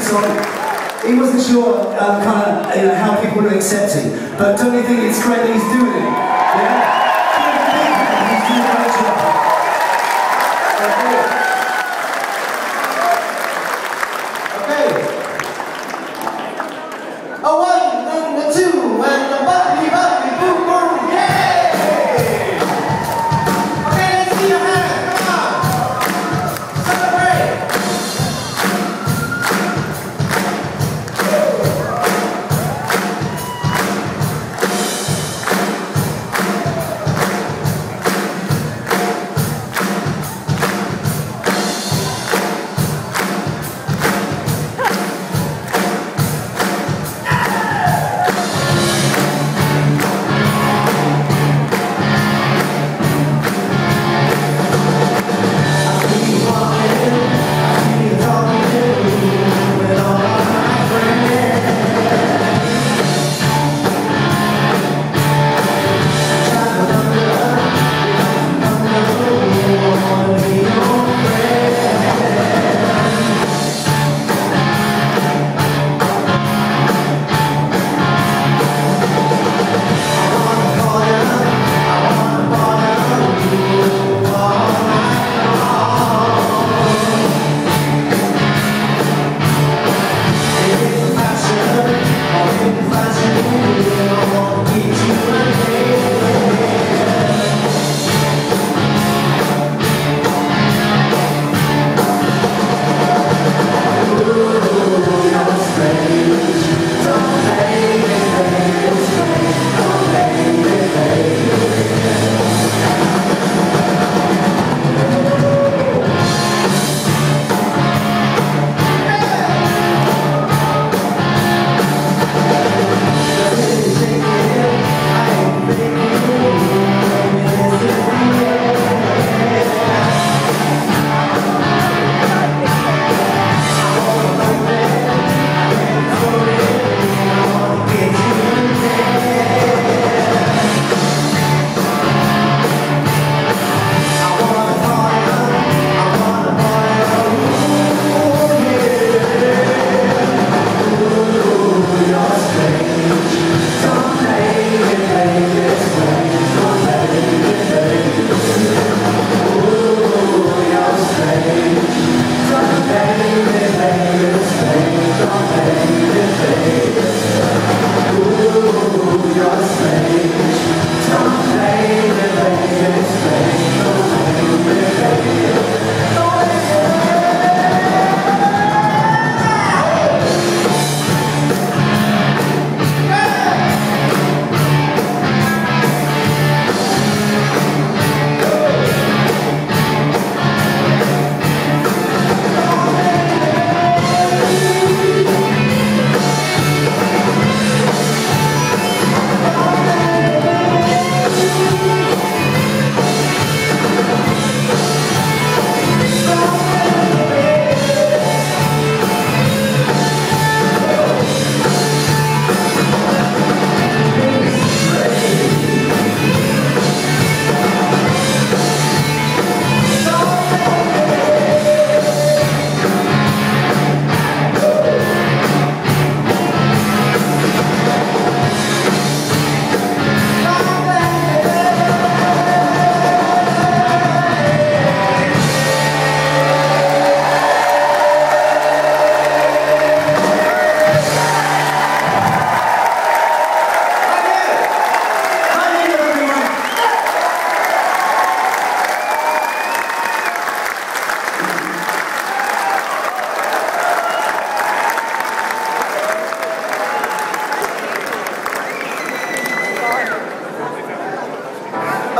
second song he wasn't sure um, kind of you know, how people would accept him. But don't you think it's great that he's doing it?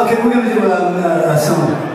aleluia de oração.